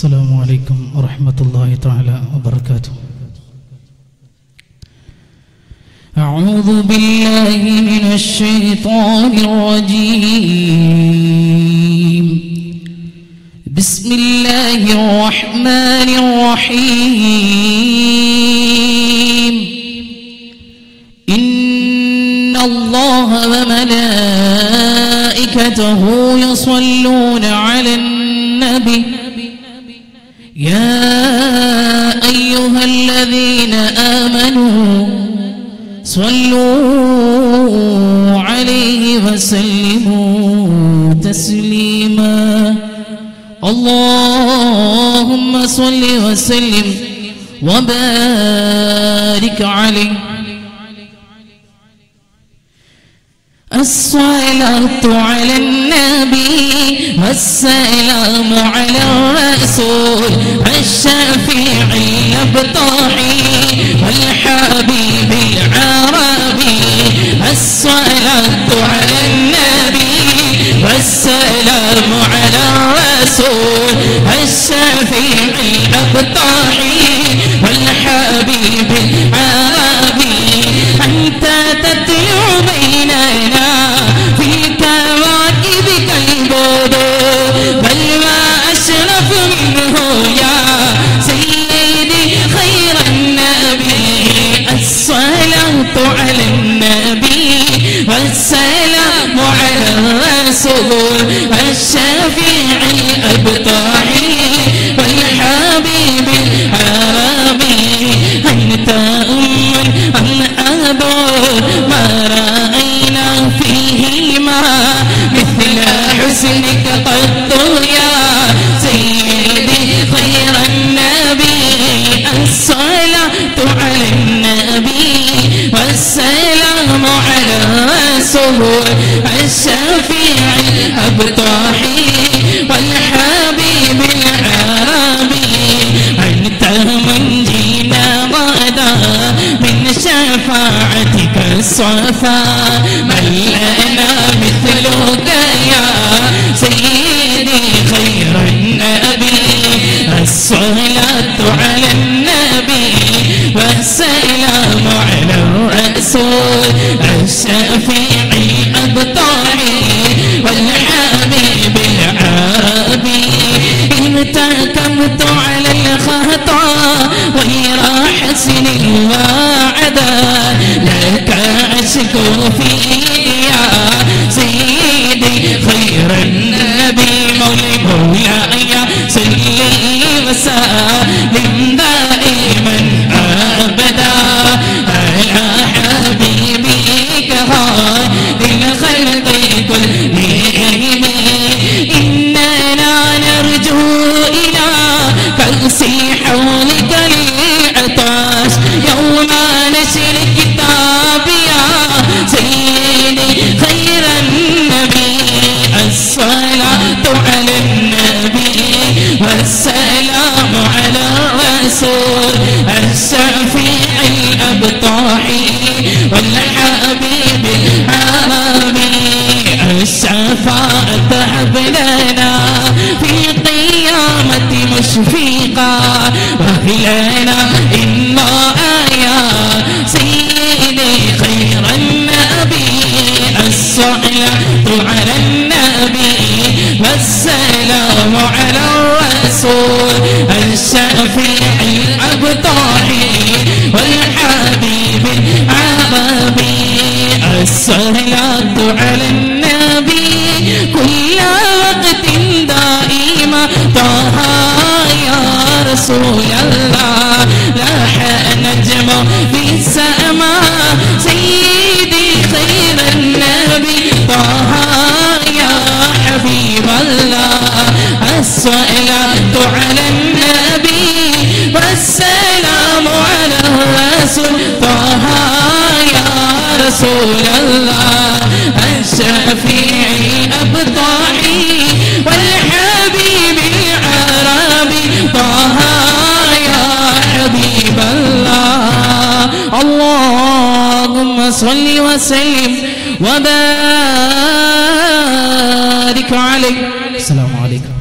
السلام عليكم ورحمة الله تعالى وبركاته. أعوذ بالله من الشيطان الرجيم. بسم الله الرحمن الرحيم إن الله وملائكته يصلون وسلموا تسليما. اللهم صل وسلم وبارك عليه. الصلاة على النبي والسلام على الرسول الشفيع الأبطاحي والحبيب العربي. الصلاة على الشفيع الأبطاحي والحبيب العربي أنت أم أم أبو ما رأينا فيهما مثل حسنك قط يا سيدي خير النبي الصلاة على النبي والسلام على الرسول الشفيع الأبطاحي والحبيب العربي أنت من جينا من شفاعتك الصفا. من لنا مثلك يا سيدي خير النبي. الصلاة على النبي والسلام على الرسول. ارتكبت على الخطا غير حسن وعدا لك أشكو فيا سيدي خير النبي مولي مولاي صلي وسلم الشفيع الأبطاحي والحبيب العربي الشفاعة هب لنا في قيامة مشفيقا وهلنا إنا يا سيدي خير النبي. الصلاة الأبطاحي والحبيب العربي الصلاة على النبي كل وقت دائما طه يا رسول الله لاح نجم في السماء. سيدي خير النبي طه يا حبيب الله. الصلاة على النبي رسول طه يا رسول الله الشفيعي أبطعي والحبيب العربي طه يا حبيب الله اللهم صل وسلم وبارك عليه السلام عليكم